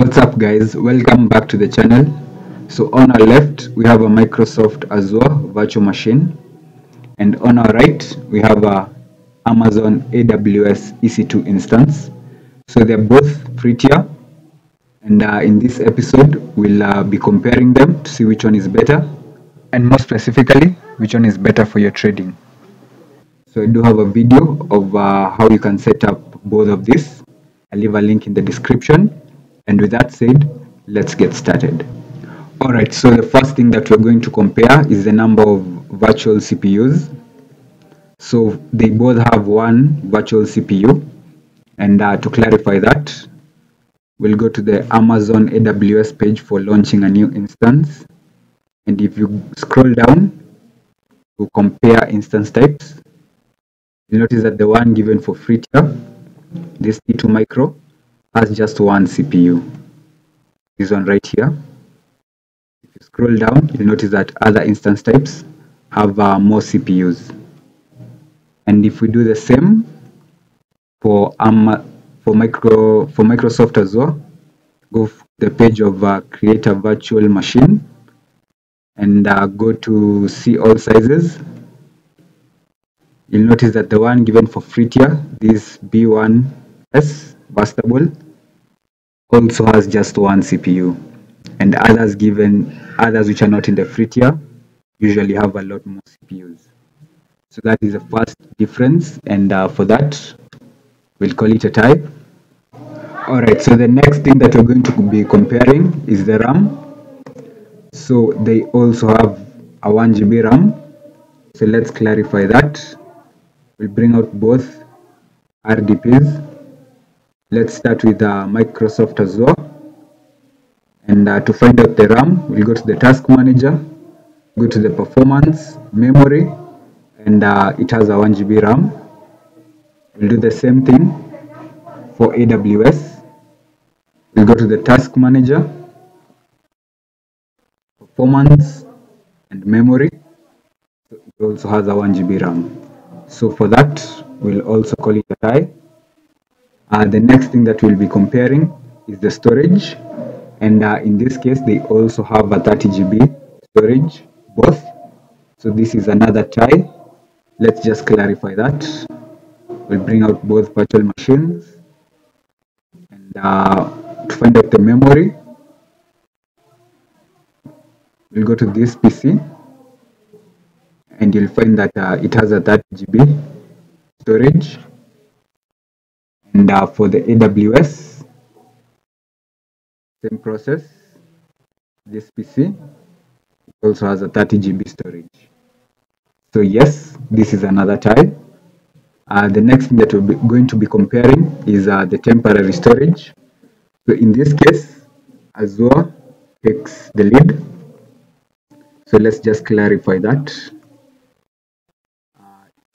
What's up guys? Welcome back to the channel. So on our left we have a Microsoft Azure virtual machine and on our right we have a Amazon AWS EC2 instance. So they're both free tier and uh, in this episode we'll uh, be comparing them to see which one is better and more specifically which one is better for your trading. So I do have a video of uh, how you can set up both of these. I'll leave a link in the description. And with that said, let's get started. Alright, so the first thing that we're going to compare is the number of virtual CPUs. So they both have one virtual CPU. And uh, to clarify that, we'll go to the Amazon AWS page for launching a new instance. And if you scroll down, to compare instance types, you'll notice that the one given for free tier, this T2 Micro, has just one CPU. This one right here. If you scroll down, you'll notice that other instance types have uh, more CPUs. And if we do the same for um, for micro for Microsoft Azure, go to the page of uh, create a virtual machine and uh, go to see all sizes you'll notice that the one given for free tier, this B1S Burstable, also has just one CPU. And others given, others which are not in the free tier, usually have a lot more CPUs. So that is the first difference. And uh, for that, we'll call it a type. Alright, so the next thing that we're going to be comparing is the RAM. So they also have a 1 GB RAM. So let's clarify that we'll bring out both RDPs. Let's start with uh, Microsoft Azure. And uh, to find out the RAM, we'll go to the task manager, go to the performance, memory, and uh, it has a 1 GB RAM. We'll do the same thing for AWS. We'll go to the task manager, performance, and memory. So it also has a 1 GB RAM. So for that, we'll also call it a tie. Uh, the next thing that we'll be comparing is the storage. And uh, in this case, they also have a 30 GB storage, both. So this is another tie. Let's just clarify that. We'll bring out both virtual machines. And uh, to find out the memory, we'll go to this PC and you'll find that uh, it has a 30 GB storage and uh, for the AWS same process this PC also has a 30 GB storage. So yes this is another type. Uh, the next thing that we're going to be comparing is uh, the temporary storage. So in this case Azure takes the lead. So let's just clarify that.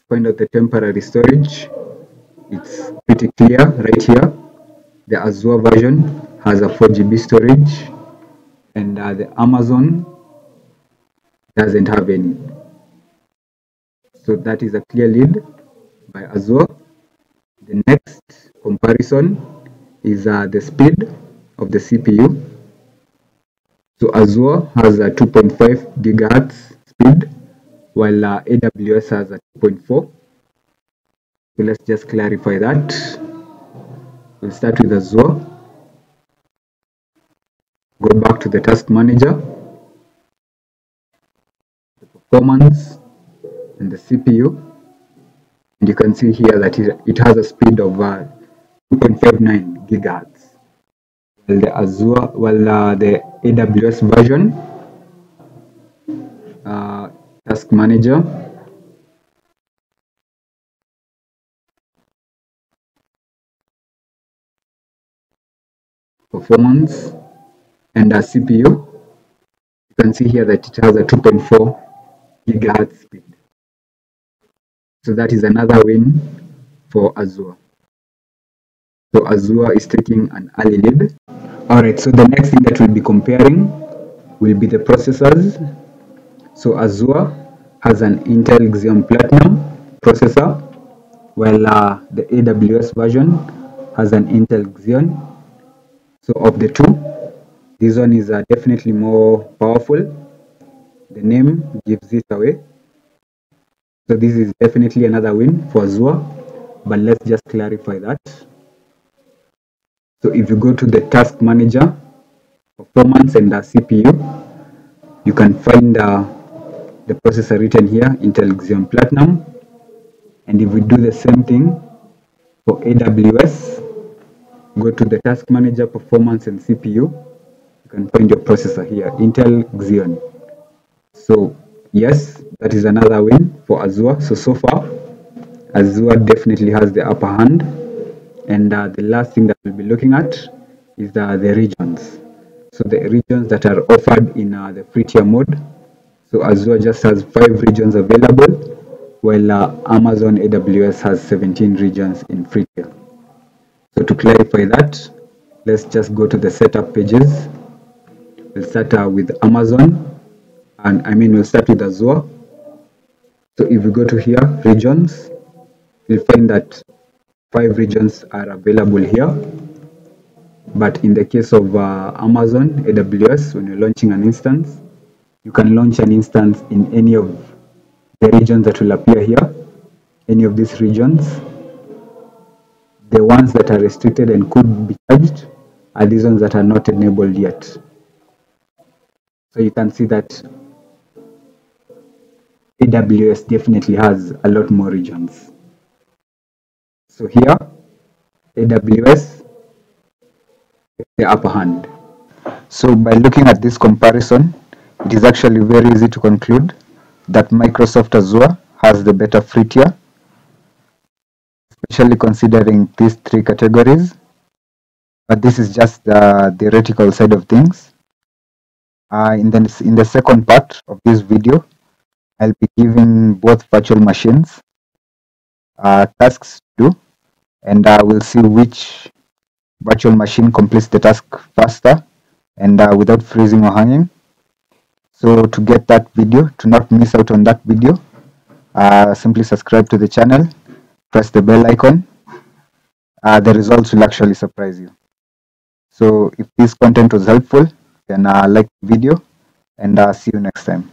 Find out the temporary storage it's pretty clear right here. The Azure version has a 4 GB storage and uh, the Amazon doesn't have any. So that is a clear lead by Azure. The next comparison is uh, the speed of the CPU so Azure has a 2.5 gigahertz speed while uh, AWS has a 2.4. So let's just clarify that. We'll start with Azure. Go back to the task manager, the performance, and the CPU. And you can see here that it, has a speed of uh, 2.59 gigahertz. While the Azure, while uh, the AWS version uh, task manager performance and a CPU you can see here that it has a 2.4 gigahertz speed. So that is another win for Azure. So Azure is taking an early lead. Alright so the next thing that we'll be comparing will be the processors. So Azure has an Intel Xeon Platinum processor, while uh, the AWS version has an Intel Xeon. So of the two, this one is uh, definitely more powerful. The name gives it away. So this is definitely another win for Azure, but let's just clarify that. So if you go to the task manager, performance and the CPU, you can find uh, the processor written here, Intel Xeon Platinum. And if we do the same thing for AWS, go to the task manager, performance and CPU, you can find your processor here, Intel Xeon. So yes, that is another win for Azure. So, so far, Azure definitely has the upper hand. And uh, the last thing that we'll be looking at is the, the regions. So the regions that are offered in uh, the free tier mode. So Azure just has five regions available, while uh, Amazon AWS has 17 regions in free tier. So to clarify that, let's just go to the setup pages. We'll start uh, with Amazon, and I mean we'll start with Azure. So if we go to here, regions, we'll find that five regions are available here. But in the case of uh, Amazon AWS, when you're launching an instance, you can launch an instance in any of the regions that will appear here, any of these regions. The ones that are restricted and could be charged are these ones that are not enabled yet. So you can see that AWS definitely has a lot more regions. So here, AWS the upper hand. So by looking at this comparison, it is actually very easy to conclude that Microsoft Azure has the better free tier, especially considering these three categories. But this is just the theoretical side of things. Uh, in, the, in the second part of this video, I'll be giving both virtual machines uh, tasks to do, and uh, we'll see which virtual machine completes the task faster and uh, without freezing or hanging. So to get that video, to not miss out on that video, uh, simply subscribe to the channel, press the bell icon. Uh, the results will actually surprise you. So if this content was helpful, then uh, like the video and uh, see you next time.